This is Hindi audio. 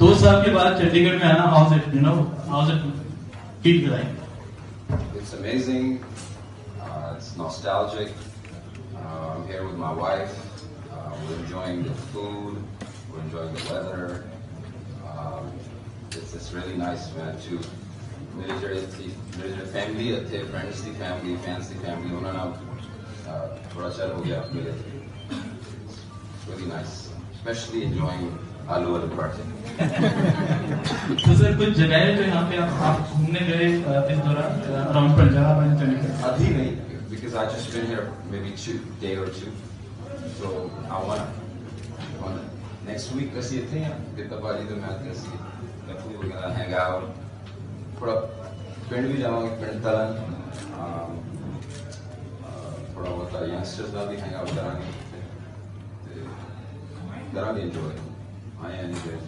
दो साल के बाद चंडीगढ़ में आना how's it you know how's it feel like it's amazing it's nostalgic I'm here with my wife. Uh, we're enjoying the food. We're enjoying the weather. Um, it's, it's really nice, man, to मेरे मेरे फैमिली थे फ्रेंड्स की फैमिली फैंस की फैमिली उन्होंने थोड़ा चल हो गया मिले थे really nice, especially enjoying all over the world तो सर कुछ जगह है जो यहाँ पे आप आप घूमने गए इस दौरान अराउंड पंजाब एंड चंडीगढ़ अभी नहीं because I just been here maybe two day or two. So I wanna wanna next week का सी थे कितना बार इधर मैं का सी लखनऊ वगैरह है गाँव थोड़ा पिंड भी जाऊँगा पिंड तलन। थोड़ा बहुत यंगस्टर्स का भी हैंग आउट करांगे भी एंजॉय Miami Dade.